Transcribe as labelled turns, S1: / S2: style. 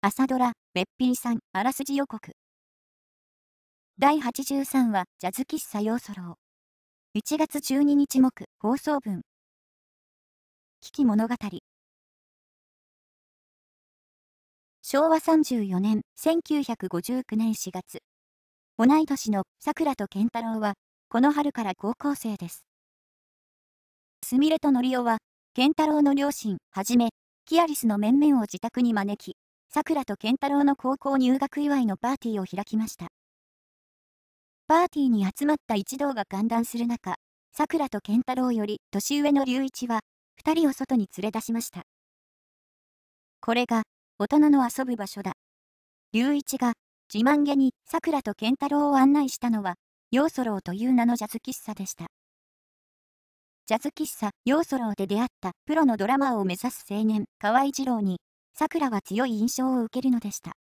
S1: 朝ドラ、べっぴんさん、あらすじ予告。第83話、ジャズ喫茶ヨーソロー。1月12日木、放送分。危機物語。昭和34年、1959年4月。同い年の桜と健太郎は、この春から高校生です。すみれとのりおは、健太郎の両親、はじめ、キアリスの面々を自宅に招き、桜と健太郎の高校入学祝いのパーティーを開きました。パーティーに集まった一同が歓談する中、桜と健太郎より年上の隆一は、二人を外に連れ出しました。これが、大人の遊ぶ場所だ。隆一が、自慢げに桜と健太郎を案内したのは、ヨーソローという名のジャズ喫茶でした。ジャズ喫茶、ヨーソローで出会ったプロのドラマーを目指す青年、河合二郎に、桜は強い印象を受けるのでした。